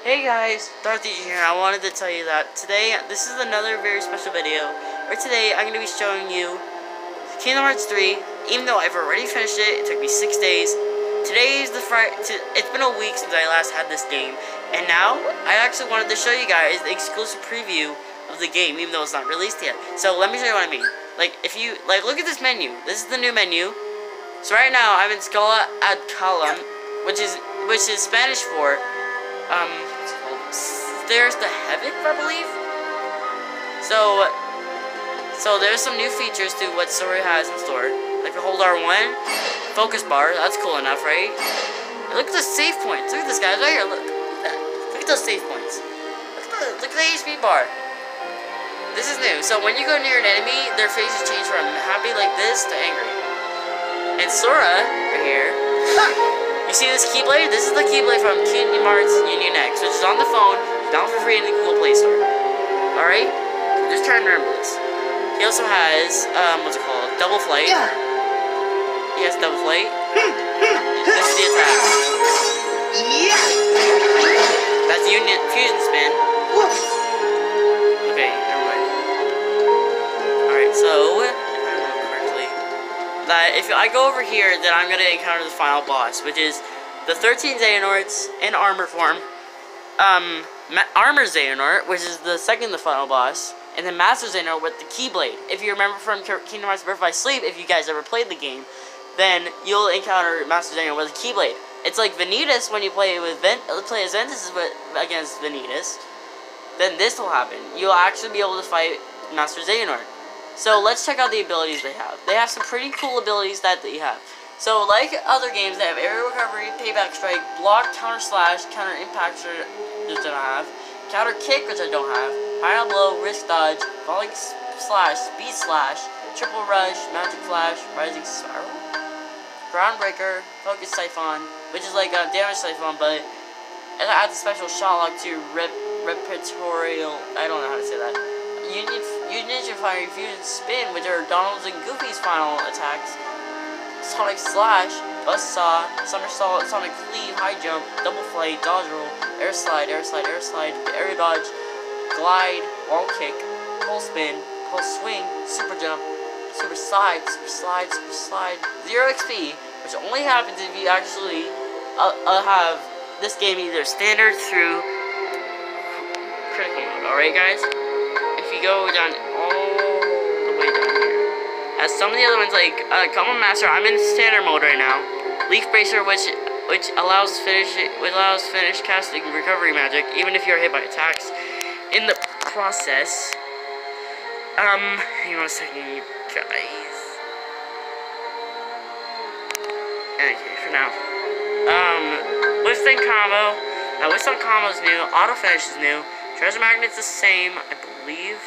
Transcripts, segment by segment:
Hey guys, Dorothy here. I wanted to tell you that today, this is another very special video. Where today, I'm going to be showing you Kingdom Hearts 3. Even though I've already finished it, it took me six days. Today is the Friday. It's been a week since I last had this game, and now I actually wanted to show you guys the exclusive preview of the game, even though it's not released yet. So let me show you what I mean. Like, if you like, look at this menu. This is the new menu. So right now, I'm in Scala ad Caelum, which is which is Spanish for um, Stairs to Heaven, I believe. So, so there's some new features to what Sora has in store. Like hold R1, focus bar, that's cool enough, right? And look at the save points. Look at this, guys, right here. Look, look at. Look at those save points. Look at the, look at the HP bar. This is new. So when you go near an enemy, their faces change from happy like this to angry. And Sora, right here. You see this Keyblade? This is the Keyblade from Kingdom Hearts Union X, which is on the phone, down for free in the Google Play Store. Alright? Just try and remember this. He also has, um, what's it called? Double Flight. Yeah. He has Double Flight. this is the attack. Yeah. That's Union Fusion Spin. Okay, if I go over here, then I'm going to encounter the final boss, which is the 13 Xehanorts in armor form, um, Armor Xehanort, which is the second the final boss, and then Master Xehanort with the Keyblade. If you remember from Kingdom Hearts Birth by Sleep, if you guys ever played the game, then you'll encounter Master Xehanort with a Keyblade. It's like Vanitas when you play with Ven play as Ventus against Vanitas. Then this will happen. You'll actually be able to fight Master Xehanort. So let's check out the abilities they have. They have some pretty cool abilities that they have. So like other games, they have aerial recovery, payback strike, block, counter slash, counter impact, which I don't have, counter kick, which I don't have, final blow, risk dodge, falling slash, speed slash, triple rush, magic flash, rising spiral, groundbreaker, focus siphon, which is like a damage siphon, but it adds a special shot lock to rep repertorial. I don't know how to say that. Union Fire Fusion Spin, which are Donald's and Goofy's final attacks. Sonic Slash, Buzzsaw, Somersault, Sonic Cleave, High Jump, Double Flight, Dodge Roll, Air Slide, Air Slide, Air Slide, Air Dodge, Glide, Wall Kick, Pole Spin, Pole Swing, Super Jump, Super Slide, Super Slide, Super Slide, Zero XP, which only happens if you actually uh, uh, have this game either standard through critical mode, alright guys? Go down all the way down here, as some of the other ones like uh, Combo Master, I'm in standard mode right now. Leaf Bracer, which which allows finish which allows finish casting recovery magic, even if you're hit by attacks. In the process, um, hang on a second, you guys. Okay, for now. Um, Withstand combo. Now, Withstand combo is new. Auto finish is new. Treasure Magnet's the same, I believe.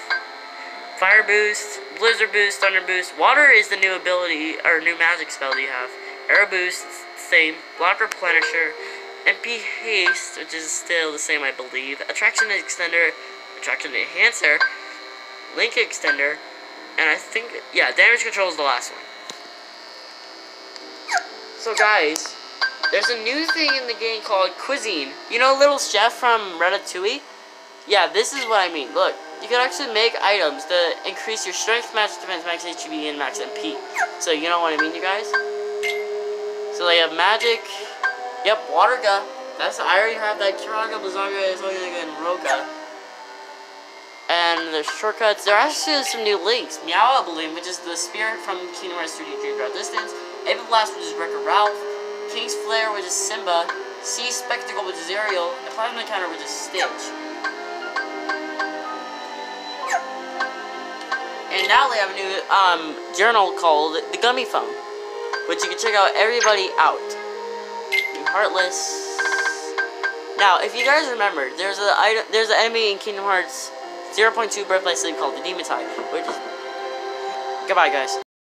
Fire Boost, Blizzard Boost, Thunder Boost. Water is the new ability, or new magic spell you have. Aero Boost, same. Block Replenisher. MP Haste, which is still the same, I believe. Attraction Extender, Attraction Enhancer. Link Extender. And I think, yeah, Damage Control is the last one. So guys, there's a new thing in the game called Cuisine. You know Little Chef from Ratatouille? Yeah, this is what I mean. Look, you can actually make items that increase your strength, max defense, max HP, and max MP. So you know what I mean, you guys? So they have magic. Yep, Waterga. That's I already have that Kiraga, Blizzaga, Zoyaga, and Roka. And the shortcuts. There are actually some new links. Meow Balloon, which is the spirit from Kingdom Hearts 3D Dream Distance. Ape Blast, which is Wreck-It Ralph. King's Flare, which is Simba. Sea Spectacle, which is Ariel. And Platinum Encounter, which is Stitch. And now they have a new um, journal called The Gummiphone, which you can check out everybody out. Heartless. Now, if you guys remember, there's a item, there's an enemy in Kingdom Hearts 0.2 Birth by Sleep called the Demon which is... Goodbye, guys.